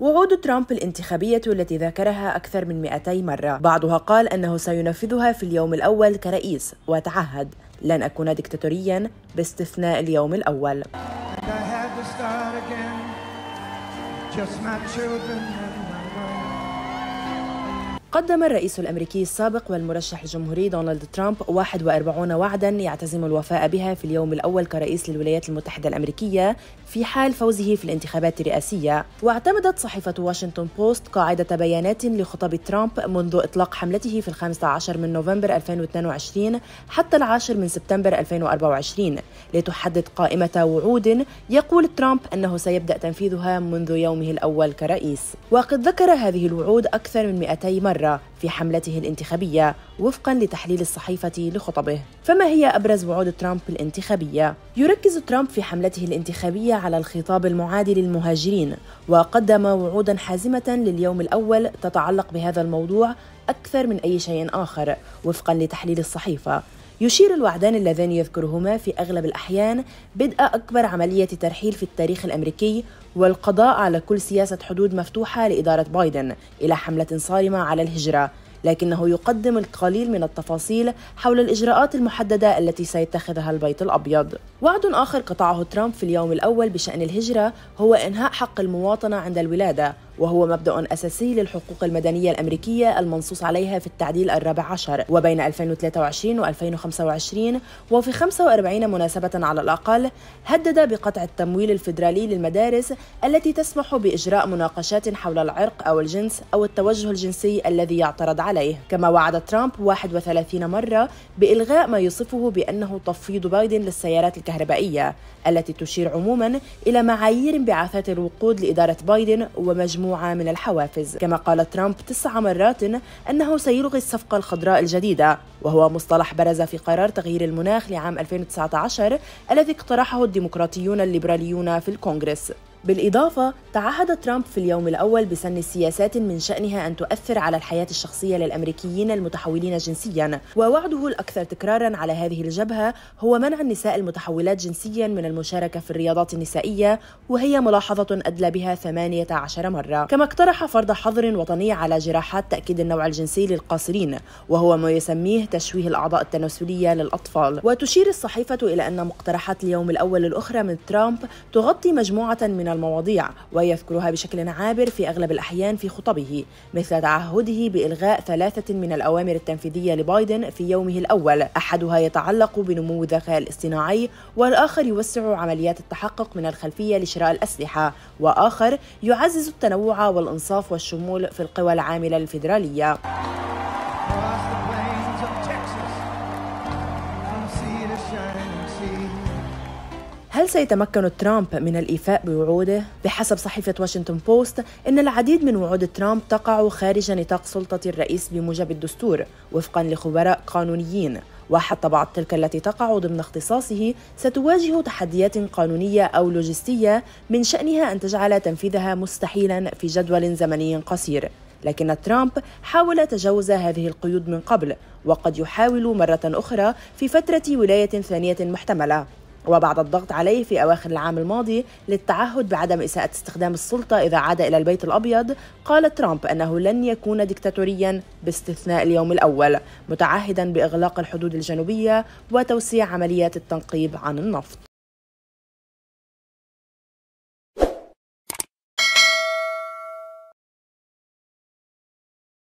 وعود ترامب الانتخابية التي ذكرها أكثر من 200 مرة. بعضها قال أنه سينفذها في اليوم الأول كرئيس وتعهد. لن أكون دكتاتوريا باستثناء اليوم الأول. قدم الرئيس الأمريكي السابق والمرشح الجمهوري دونالد ترامب 41 وعدا يعتزم الوفاء بها في اليوم الأول كرئيس للولايات المتحدة الأمريكية في حال فوزه في الانتخابات الرئاسية، واعتمدت صحيفة واشنطن بوست قاعدة بيانات لخطب ترامب منذ إطلاق حملته في الخامس عشر من نوفمبر 2022 حتى العاشر من سبتمبر 2024 لتحدد قائمة وعود يقول ترامب أنه سيبدأ تنفيذها منذ يومه الأول كرئيس، وقد ذكر هذه الوعود أكثر من 200 مرة. مرة في حملته الانتخابية وفقا لتحليل الصحيفة لخطبه فما هي أبرز وعود ترامب الانتخابية؟ يركز ترامب في حملته الانتخابية على الخطاب المعادي للمهاجرين وقدم وعودا حازمة لليوم الأول تتعلق بهذا الموضوع أكثر من أي شيء آخر وفقا لتحليل الصحيفة يشير الوعدان اللذان يذكرهما في أغلب الأحيان بدء أكبر عملية ترحيل في التاريخ الأمريكي والقضاء على كل سياسة حدود مفتوحة لإدارة بايدن إلى حملة صارمة على الهجرة. لكنه يقدم القليل من التفاصيل حول الإجراءات المحددة التي سيتخذها البيت الأبيض. وعد آخر قطعه ترامب في اليوم الأول بشأن الهجرة هو إنهاء حق المواطنة عند الولادة وهو مبدأ أساسي للحقوق المدنية الأمريكية المنصوص عليها في التعديل الرابع عشر وبين 2023 و 2025 وفي 45 مناسبة على الأقل هدد بقطع التمويل الفيدرالي للمدارس التي تسمح بإجراء مناقشات حول العرق أو الجنس أو التوجه الجنسي الذي يعترض عليه. كما وعد ترامب 31 مرة بإلغاء ما يصفه بأنه تفويض بايدن للسيارات الكهربائية التي تشير عموما إلى معايير انبعاثات الوقود لإدارة بايدن ومجموعة مجموعة من الحوافز. كما قال ترامب تسع مرات أنه سيلغي الصفقة الخضراء الجديدة وهو مصطلح برز في قرار تغيير المناخ لعام 2019 الذي اقترحه الديمقراطيون الليبراليون في الكونغرس. بالإضافة تعهد ترامب في اليوم الأول بسن سياسات من شأنها أن تؤثر على الحياة الشخصية للأمريكيين المتحولين جنسيا. ووعده الأكثر تكرارا على هذه الجبهة هو منع النساء المتحولات جنسيا من المشاركة في الرياضات النسائية وهي ملاحظة أدلى بها 18 مرة. كما اقترح فرض حظر وطني على جراحات تأكيد النوع الجنسي للقاصرين وهو ما يسميه تشويه الأعضاء التناسلية للأطفال. وتشير الصحيفة إلى أن مقترحات اليوم الأول الأخرى من ترامب تغطي مجموعة من المواضيع ويذكرها بشكل عابر في أغلب الأحيان في خطبه مثل تعهده بإلغاء ثلاثة من الأوامر التنفيذية لبايدن في يومه الأول. أحدها يتعلق بنمو الذكاء الاصطناعي والآخر يوسع عمليات التحقق من الخلفية لشراء الأسلحة. وآخر يعزز التنوع والإنصاف والشمول في القوى العاملة الفيدرالية. هل سيتمكن ترامب من الإيفاء بوعوده؟ بحسب صحيفة واشنطن بوست إن العديد من وعود ترامب تقع خارج نطاق سلطة الرئيس بموجب الدستور وفقا لخبراء قانونيين. وحتى بعض تلك التي تقع ضمن اختصاصه ستواجه تحديات قانونية أو لوجستية من شأنها أن تجعل تنفيذها مستحيلا في جدول زمني قصير. لكن ترامب حاول تجاوز هذه القيود من قبل وقد يحاول مرة أخرى في فترة ولاية ثانية محتملة. وبعد الضغط عليه في أواخر العام الماضي للتعهد بعدم إساءة استخدام السلطة إذا عاد إلى البيت الأبيض قال ترامب أنه لن يكون ديكتاتوريا باستثناء اليوم الأول متعهدا بإغلاق الحدود الجنوبية وتوسيع عمليات التنقيب عن النفط.